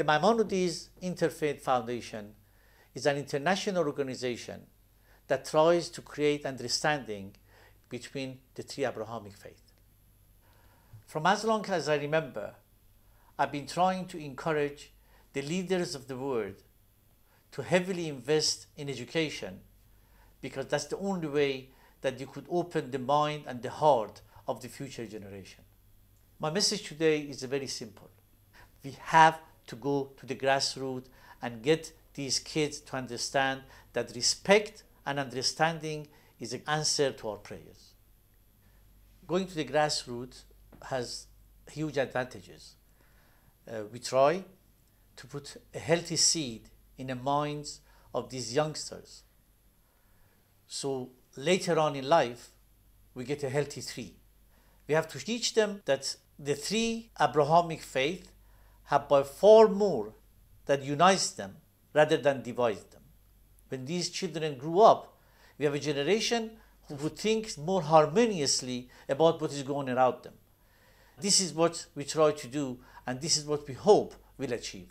The Maimonides Interfaith Foundation is an international organization that tries to create understanding between the three Abrahamic faiths. From as long as I remember, I've been trying to encourage the leaders of the world to heavily invest in education because that's the only way that you could open the mind and the heart of the future generation. My message today is very simple. We have to go to the grassroots and get these kids to understand that respect and understanding is an answer to our prayers. Going to the grassroots has huge advantages. Uh, we try to put a healthy seed in the minds of these youngsters. So later on in life, we get a healthy tree. We have to teach them that the three Abrahamic faith have by far more that unites them rather than divides them. When these children grew up, we have a generation who would think more harmoniously about what is going around them. This is what we try to do, and this is what we hope we'll achieve.